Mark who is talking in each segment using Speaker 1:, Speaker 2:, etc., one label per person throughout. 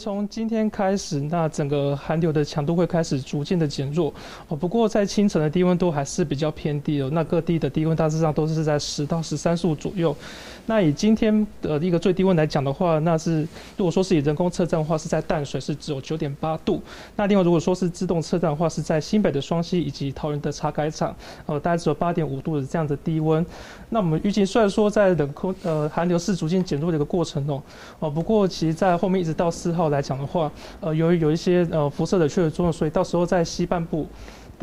Speaker 1: 从今天开始，那整个寒流的强度会开始逐渐的减弱哦。不过在清晨的低温都还是比较偏低的，那各地的低温大致上都是在十到十三度左右。那以今天的一个最低温来讲的话，那是如果说是以人工测站的话，是在淡水是只有九点八度。那另外如果说是自动测站的话，是在新北的双溪以及桃园的茶改场，呃，大概只有八点五度的这样的低温。那我们预计虽然说在冷空呃寒流是逐渐减弱的一个过程哦，哦，不过其实在后面一直到四号。来讲的话，呃，由于有一些呃辐射的确实作用，所以到时候在西半部。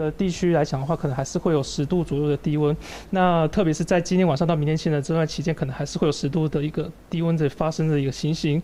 Speaker 1: 的地区来讲的话，可能还是会有十度左右的低温。那特别是在今天晚上到明天清晨这段期间，可能还是会有十度的一个低温的发生的一个情形。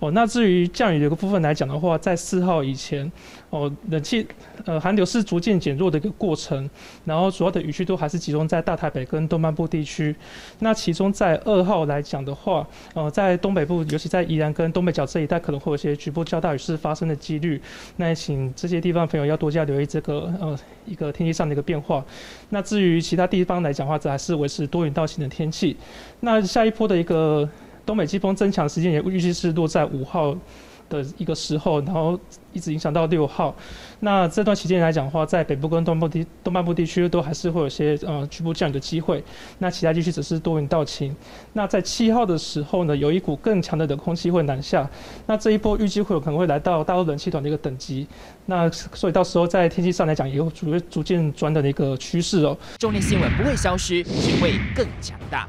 Speaker 1: 哦，那至于降雨的一个部分来讲的话，在四号以前，哦，冷气呃寒流是逐渐减弱的一个过程。然后主要的雨区都还是集中在大台北跟东半部地区。那其中在二号来讲的话，呃，在东北部，尤其在宜兰跟东北角这一带，可能会有些局部较大雨势发生的几率。那也请这些地方朋友要多加留意这个呃。一个天气上的一个变化，那至于其他地方来讲的话，则还是维持多云到晴的天气。那下一波的一个东北季风增强时间也预计是落在五号。的一个时候，然后一直影响到六号。那这段期间来讲的话，在北部跟东部地东半部地区都还是会有些呃局部降雨的机会。那其他地区只是多云到晴。那在七号的时候呢，有一股更强的冷空气会南下。那这一波预计会有可能会来到大陆冷气团的一个等级。那所以到时候在天气上来讲，也有逐逐渐转的一个趋势哦。
Speaker 2: 重点新闻不会消失，只会更强大。